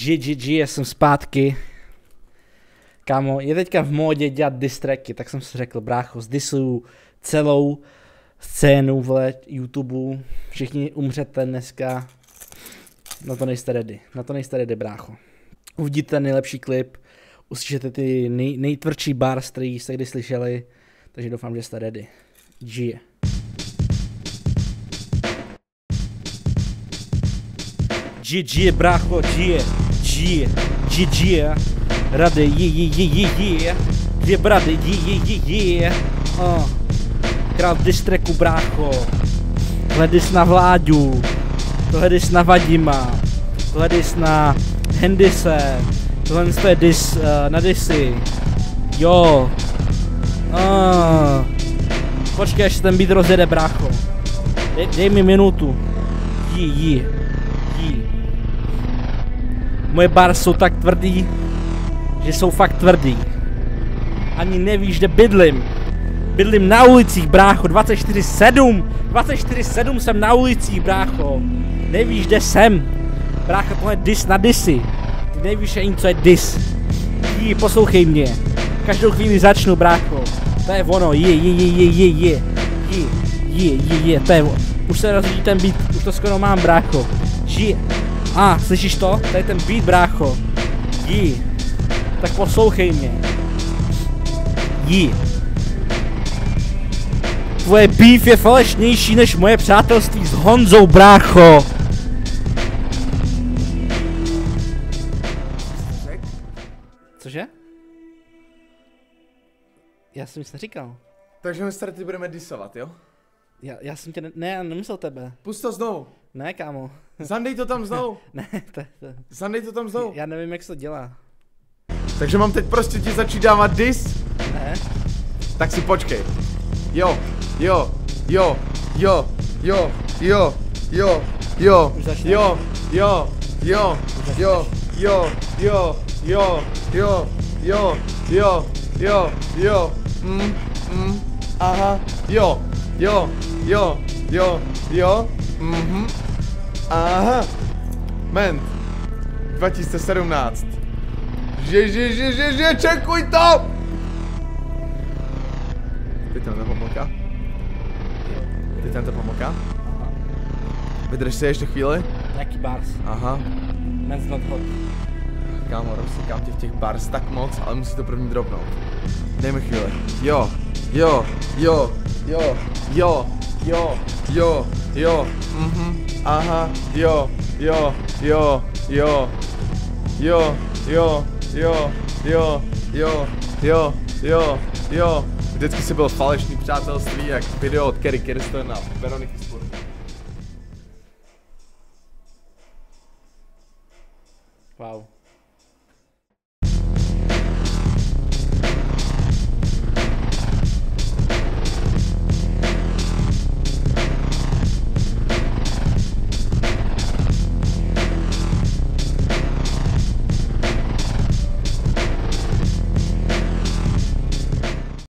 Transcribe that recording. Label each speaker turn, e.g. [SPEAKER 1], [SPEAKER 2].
[SPEAKER 1] GGG, já jsem zpátky. Kámo, je teďka v módě dělat distracky, tak jsem si řekl, brácho, zdisuju celou scénu vle YouTube, všichni umřete dneska, na to nejste ready, na to nejste ready, brácho. Uvidíte nejlepší klip, uslyšíte ty nej, nejtvrdší bars, který jste kdy slyšeli, takže doufám, že jste ready. G. Didi Bracho, die, die, Didi, rady, je je je je je dvě brady, je je je je uh. král v distreku, brácho, hledys na Vláďu, hledys na Vadima, hledys na Hendise, tohle je dis, uh, na disy, jo, uh. počkej, až se ten být rozjede, brácho, dej, dej mi minutu, jí, jí, ji. Moje bar jsou tak tvrdý, že jsou fakt tvrdý. Ani nevíš, kde bydlím. Bydlím na ulicích, brácho, 24-7. 24-7 jsem na ulicích, brácho. Nevíš, kde jsem. Brácho, tohle je dis na disy. Ty nevíš ani, co je dis. Jí, poslouchej mě. Každou chvíli začnu, brácho. To je ono, je, je, je, je, je, je. Je, je, je, je, to je. Už se rozhodí ten beat, už to skoro mám, brácho. Žije. A, ah, slyšíš to? To je ten beat, brácho. Jí. Tak poslouchej mě. Jí. Tvoje beef je falešnější než moje přátelství s Honzou, brácho. Cože? Já jsem nic neříkal.
[SPEAKER 2] Takže my tady budeme disovat, jo?
[SPEAKER 1] Já, já jsem tě ne, ne, já nemyslel tebe.
[SPEAKER 2] Pust to znovu.
[SPEAKER 1] Ne, kámo.
[SPEAKER 2] Zandej to tam znovu.
[SPEAKER 1] ne, to, to.
[SPEAKER 2] Zandej to tam znovu.
[SPEAKER 1] Já nevím, jak se to dělá.
[SPEAKER 2] Takže mám teď prostě ti začít dávat dis?
[SPEAKER 1] Ne?
[SPEAKER 2] Tak si počkej. Jo, jo, jo, jo, jo, jo, jo, jo,
[SPEAKER 1] Už začneš?
[SPEAKER 2] jo, jo, jo,
[SPEAKER 1] začneš?
[SPEAKER 2] jo, jo, jo, jo, jo, jo, jo, jo, jo, mm, mm, aha, jo, jo, jo, jo, jo, mhm, aha, ment, 2017. Že, že, že, že, že, čekuj to! Teď tam ta pomlka. Teď tam ta pomlka. Vydrž si ještě chvíli.
[SPEAKER 1] Jaký bars?
[SPEAKER 2] Aha.
[SPEAKER 1] Men's not hot.
[SPEAKER 2] Kámo, rozsekám tě v těch bars tak moc, ale musí to první dropnout. Dej mi chvíli. Jo, jo, jo, jo, jo, jo, jo, jo, mhm, aha, jo, jo, jo, jo, jo, jo, jo, jo, jo, jo, jo, jo. Vždycky si byl falešný přátelství, jak video od Kerry Kirsten a Veroniky Sport.
[SPEAKER 1] Wow.